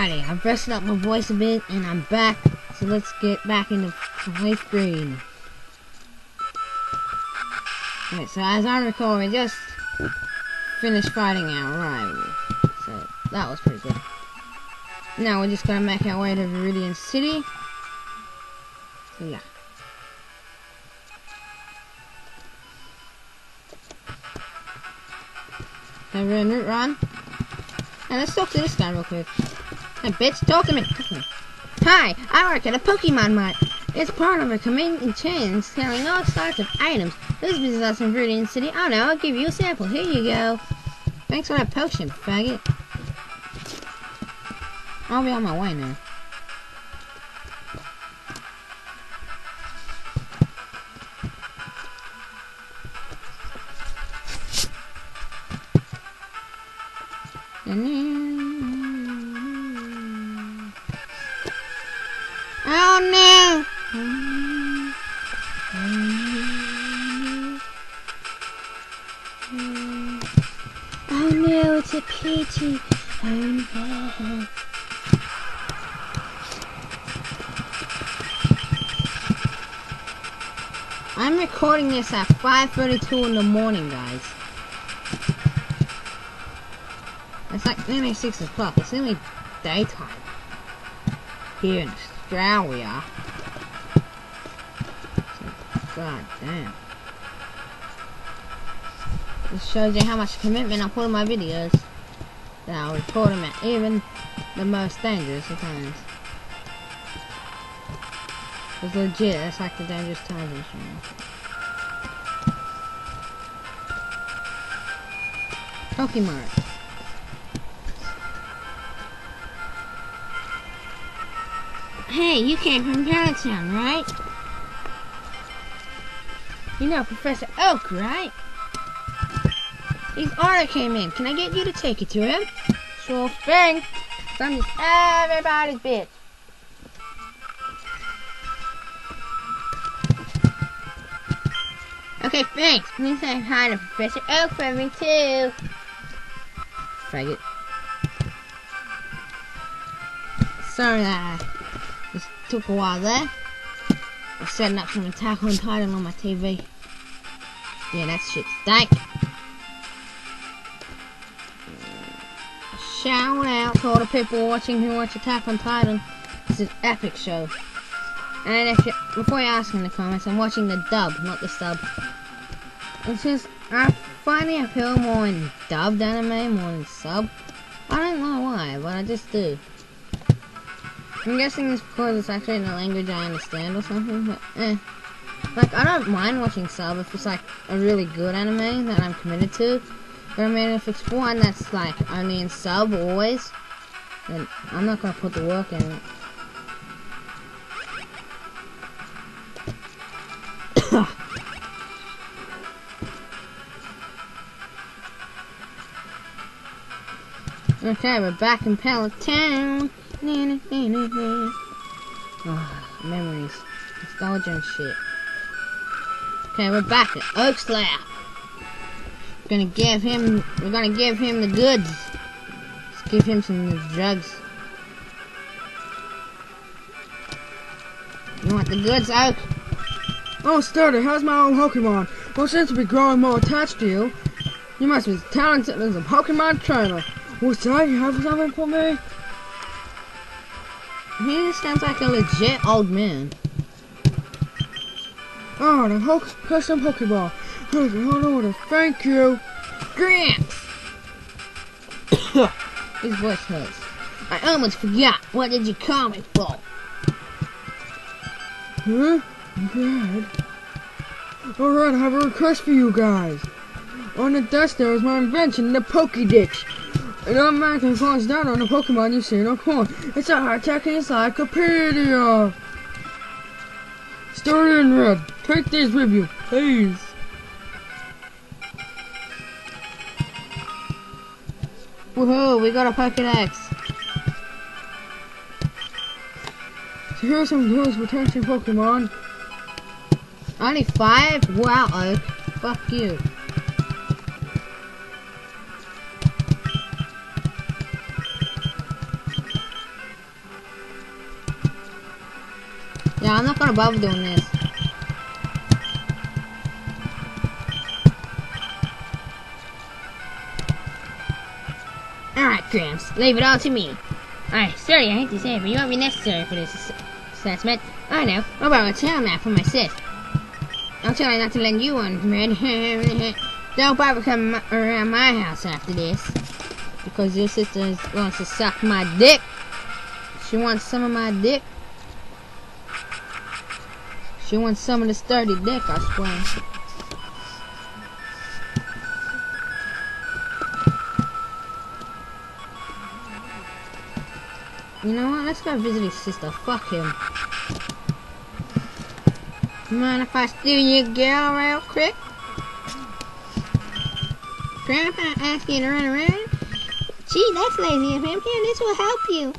Alrighty, I've rested up my voice a bit and I'm back. So let's get back into eighth grade. Alright, so as I recall, we just finished fighting our rival. So that was pretty good. Now we're just gonna make our way to Viridian City. So yeah. Hey, run, run, run. Hey, let's talk to this guy real quick. Hey, bitch, talk to me. Talk to me. Hi, I work at a Pokemon Mart. It's part of a community chain selling all sorts of items. This visits us in Viridian City. Oh no, I'll give you a sample. Here you go. Thanks for that potion, faggot. I'll be on my way now. Oh no! Oh no, it's a pity. Oh no. I'm recording this at 5.32 in the morning, guys. It's like nearly 6 o'clock. It's nearly daytime. Here in Australia. God damn. This shows you how much commitment I put in my videos. That I'll record them at even the most dangerous of times. It's legit, that's like the dangerous times insurance. Pokemon. Hey, you came from Town, right? You know Professor Oak, right? His order came in. Can I get you to take it to him? Sure thing. I'm just everybody's bitch. Okay, thanks. Please say hi to Professor Oak for me too. Faggot. Sorry that I took a while there. I was setting up some Attack on Titan on my TV. Yeah, that shit stank. Shout out to all the people watching who watch Attack on Titan. It's an epic show. And if you, before you ask in the comments, I'm watching the dub, not the sub. It's just, I finally feel more in dubbed anime more than sub. I don't know why, but I just do. I'm guessing it's because it's actually in a language I understand or something, but eh. Like, I don't mind watching sub if it's like a really good anime that I'm committed to. But I mean, if it's one that's like only in sub always, then I'm not gonna put the work in it. okay, we're back in Pallet Town. Oh, memories. Nostalgia and shit. Okay, we're back at Oak's lab. Gonna give him, we're gonna give him the goods. Let's give him some drugs. You want the goods, Oak? Oh, Sturdy, how's my old Pokemon? Well, since be growing more attached to you, you must be talented as a Pokemon trainer. What's that? You have something for me? He sounds like a legit old man. Oh, the Hulk custom Pokeball. Hold on, thank you. Grant! His voice hurts. I almost forgot. What did you call me for? Huh? Dad? Alright, I have a request for you guys. On the desk there is my invention, the Pokédex. It automatically falls down on the Pokemon you see in a corner. It's a high-tech encyclopedia. Story in red. Take these with you, please. Woohoo, we got a Pokedex. So here are some for testing Pokemon. Only five? Wow, Oak. Fuck you. I'm not gonna bother doing this. Alright, Gramps, leave it all to me. Alright, sorry I hate to say it, but you won't be necessary for this assessment. I know, oh, I'll borrow a tail map from my sis. I'll tell her not to lend you one, Red. Don't bother coming around my house after this. Because your sister wants to suck my dick. She wants some of my dick. She wants some of the sturdy dick, I swear. You know what? Let's go visit his sister. Fuck him. Mind if I steal your girl real quick? Grandpa asked you to run around? Gee, that's lazy of him. Here, this will help you.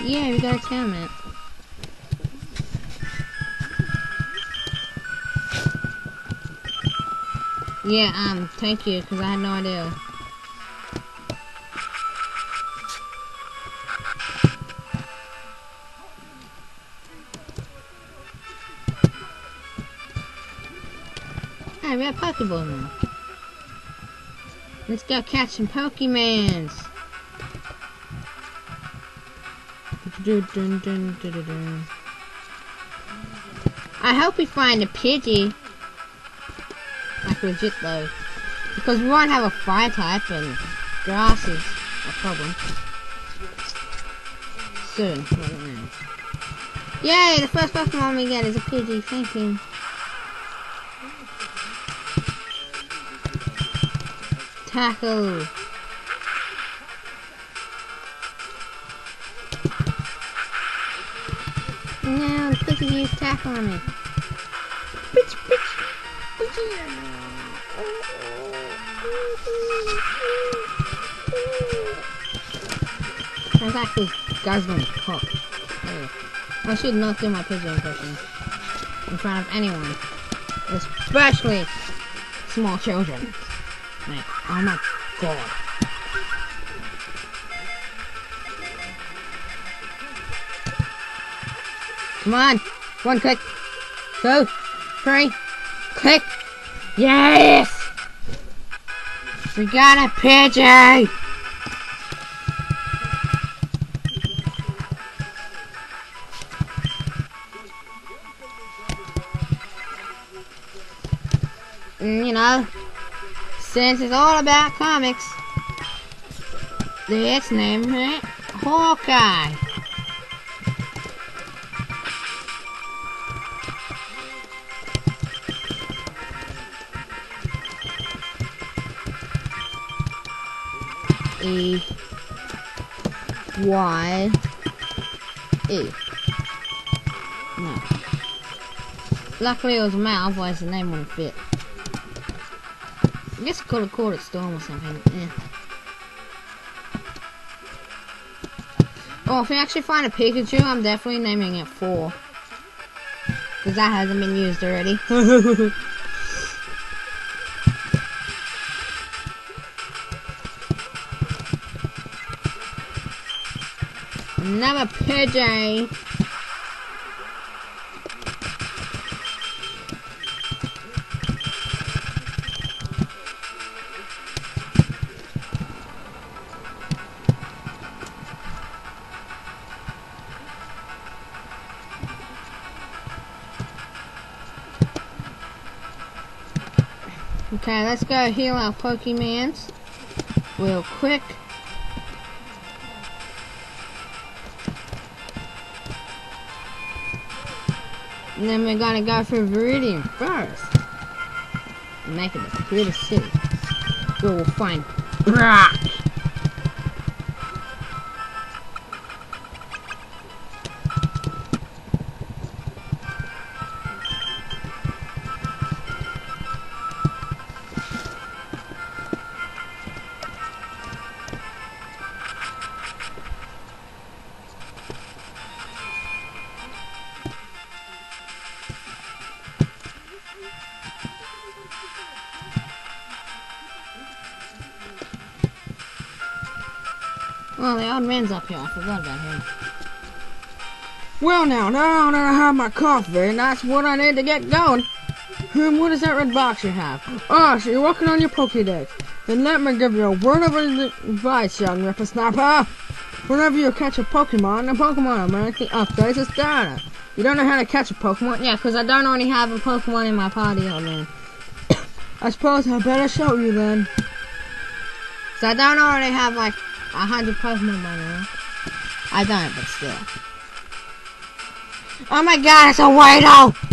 yeah, we got a town map. Yeah, um, thank you, because I had no idea. Hey, we have Pokeball now. Let's go catch some Pokemons. I hope we find a Pidgey. Legit though. Because we won't have a fire type and grass is a problem. Soon. not now. Yay! The first Pokemon we get is a Pidgey. Thank you. Tackle. No, the Pidgey used tackle on me. That's actually Guzman Cook. Oh. I should not do my pigeon impression in front of anyone, especially small children. Like, oh my god. Come on. One click. Two. Three. Click. Yes! We got a Pidgey! Since it's all about comics, let's name it Hawkeye. E Y E. No. Luckily it was a male, otherwise the name wouldn't fit. I guess I could have called it Storm or something. Yeah. Oh, if we actually find a Pikachu, I'm definitely naming it 4. Because that hasn't been used already. Another Pidgey. Let's go heal our Pokemons real quick. And then we're gonna go for Viridian Forest. Make it the prettiest city. Where we'll find Brock. Oh, the old man's up here. I forgot about him. Well now, now that I have my coffee, and that's what I need to get going. Hmm, what is that red box you have? Oh, so you're working on your Pokédex. Then let me give you a word of advice, young whippersnapper. Whenever you catch a Pokemon, the Pokemon automatically updates its data. You don't know how to catch a Pokemon? Yeah, because I don't already have a Pokemon in my party, oh man. I suppose I better show you then. So I don't already have like Uh-huh, a hundred Pokemon by. I don't, but still. Oh my god, it's a Weedle!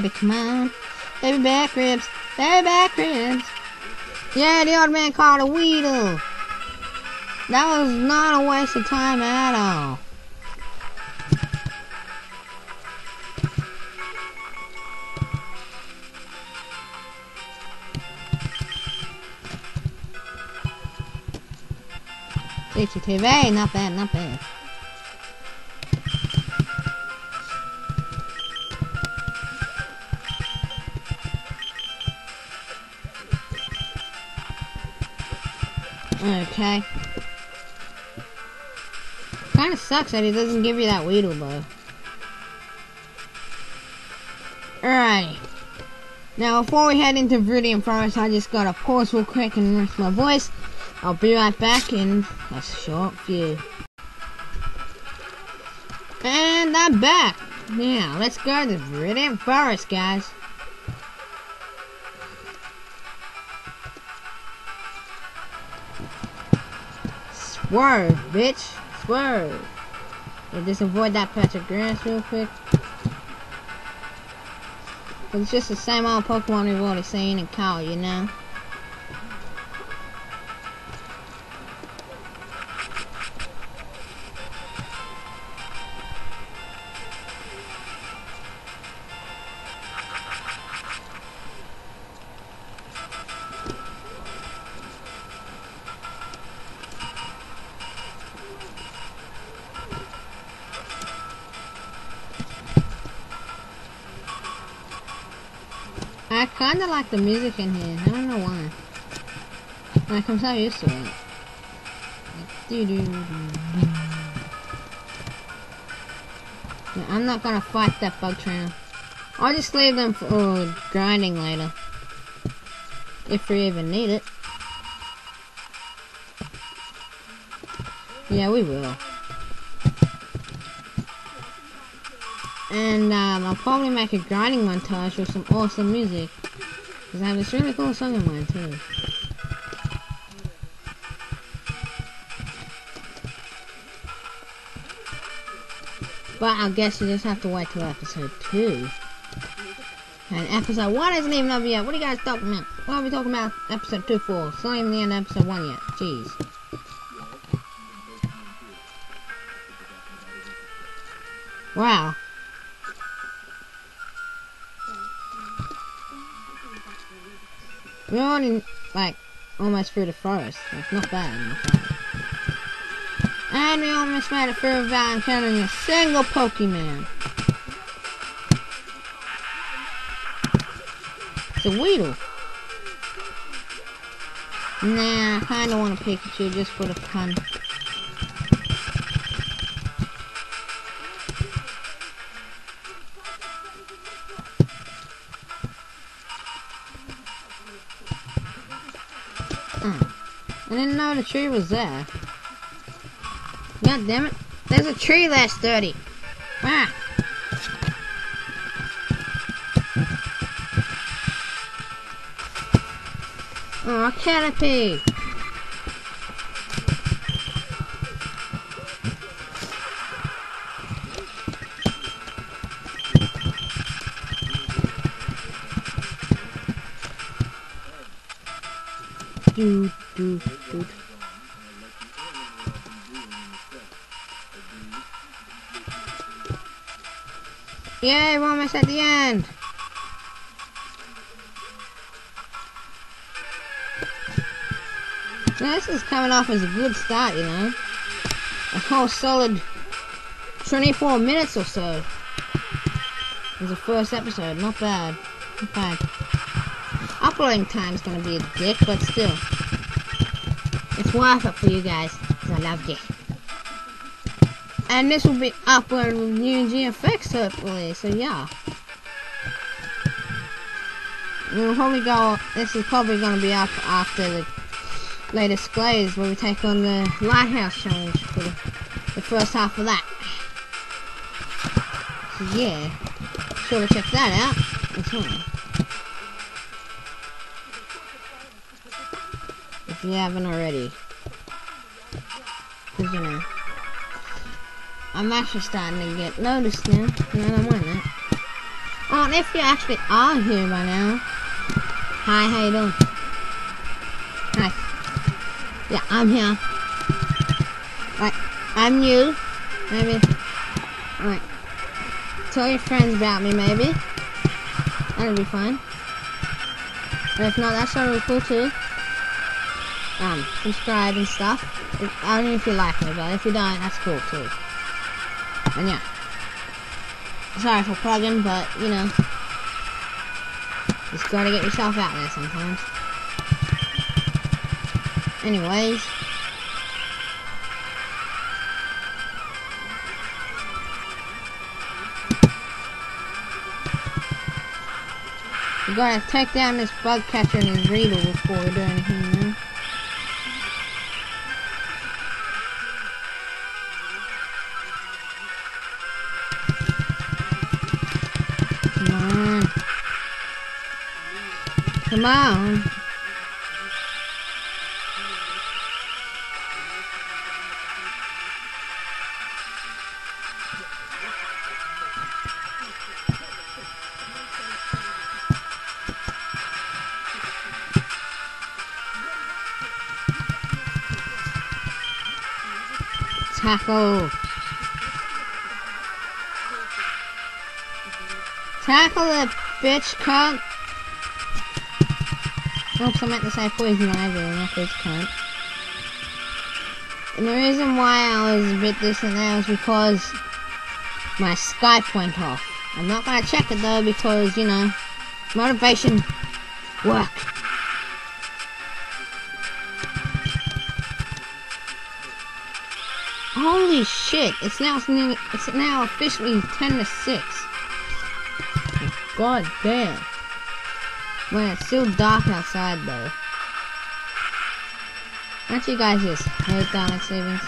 Baby, come on. Baby back ribs. Baby back ribs. Yeah, the old man called a Weedle. That was not a waste of time at all. CCTV, not bad, not bad. Okay. Kinda sucks that he doesn't give you that Weedle though. Alright. Now before we head into Viridian Forest, I just gotta pause real quick and rest my voice. I'll be right back in a short few. And I'm back. Now, let's go to Viridian Forest, guys. Swerve, bitch. Swerve. And just avoid that patch of grass real quick. It's just the same old Pokemon we've already seen and caught, you know? I kinda like the music in here. I don't know why. Like I'm so used to it. Like, doo -doo -doo. Yeah, I'm not gonna fight that bug trainer. I'll just leave them for grinding later. If we even need it. Yeah, we will. And um, I'll probably make a grinding montage with some awesome music. Because I have this really cool song in mind too. But I guess you just have to wait till episode 2. And episode 1 isn't even over yet. What are you guys talking about? What are we talking about episode 2 for? It's not even the end of episode 1 yet. Jeez. Wow. We're already, like, almost through the forest. Like, not bad, not bad. And we almost made it through without encountering a single Pokemon. It's a Weedle. Nah, I kinda want a Pikachu just for the fun. I didn't know the tree was there. God damn it. There's a tree there, sturdy. Ah. Oh, Caterpie. Do, food. Yay, we're almost at the end! Now this is coming off as a good start, you know. A whole solid 24 minutes or so. It's the first episode, not bad. Not bad. Uploading time's gonna be a dick, but still. It's worth it for you guys, because I loved it. And this will be uploaded with new GFX hopefully, so yeah. We'll probably go, this is probably going to be up after the latest plays where we take on the Lighthouse Challenge for the, the first half of that. So yeah, sure to check that out you haven't already. Know, I'm actually starting to get noticed now, and I don't mind that. Oh, and if you actually are here by now, hi, how you doing? Hi. Yeah, I'm here. Right, I'm new. Maybe. Alright. Tell your friends about me, maybe. That'll be fun. But if not, that's totally cool too. Um, subscribe and stuff. I know if you like me, but if you don't, that's cool too. And yeah. Sorry for plugging, but you know. Just gotta get yourself out there sometimes. Anyways. We gotta take down this bug catcher and his reader before we do anything, Come on. Tackle. Tackle it, bitch cunt. Oops, I meant to say poison ivy, not bitch cunt. And the reason why I was a bit distant there was because my Skype went off. I'm not gonna check it though because, you know, motivation work. Holy shit, it's now it's now officially 10 to 6. God damn. Man, it's still dark outside though. Aren't you guys just hate Donic savings?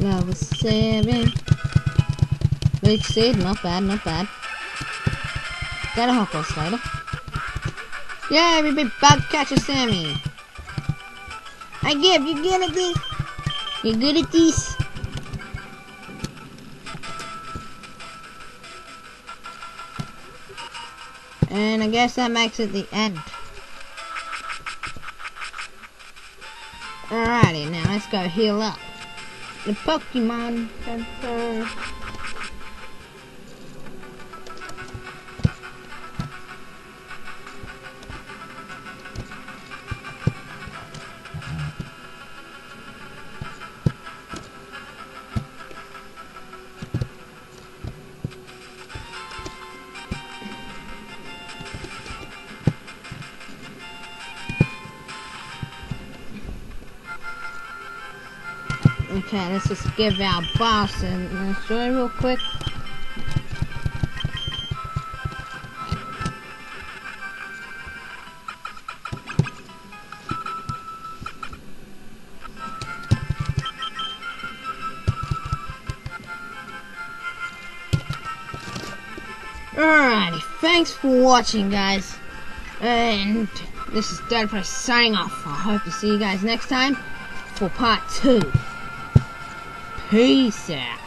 Level 7. Big seed, not bad, not bad. Got a Hawk Slider. Yeah, we big bug catcher Sammy. I give, you good at this? You good at this? And I guess that makes it the end. Alrighty, now let's go heal up. The Pokemon Center. Okay, let's just give our boss an enjoy real quick. Alrighty, thanks for watching, guys. And this is Dead Press signing off. I hope to see you guys next time for part two. Peace out.